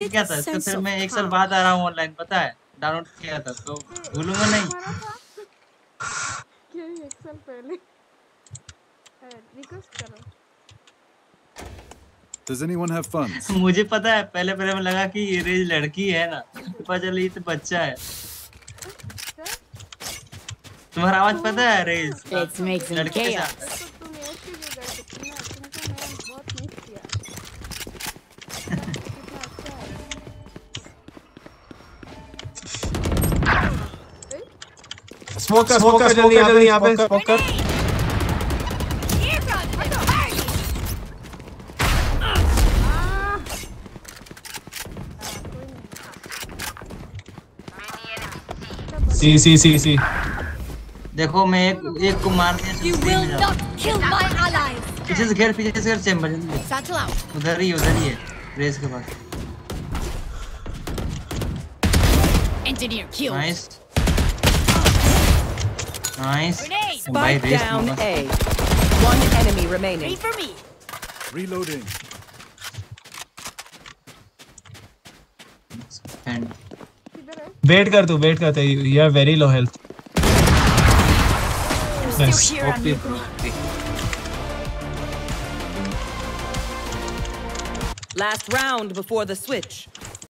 क्या था? इसका फिर मैं एक साल बाद आ रहा हूँ ऑनलाइन पता है? डाउनलोड किया था तो भूलूँगा नहीं। एक साल पहले? रिक्वेस्ट करो। Does anyone have funds? मुझे पता है पहले पहले में लगा कि ये रेज लड़की है ना। पता चला ये तो बच्चा है। तुम्हारा आवाज़ पता है रेज make के साथ। स्मोक कर स्मोक कर जल्दी यहाँ पे स्मोक कर सी सी सी सी देखो मैं एक एक को मार दिया allies. पीछे से घेर पीछे से घेर out. उधर ही उधर ही है रेस के पास। Engineer killed. Nice Nice Grenade. भाई Spike रेस down में A. One enemy remaining. Wait for me. Reloading. And किधर है वेट कर तू वेट करते you have very low health I'm Nice. still here, Okay. amigo. Last round before the switch.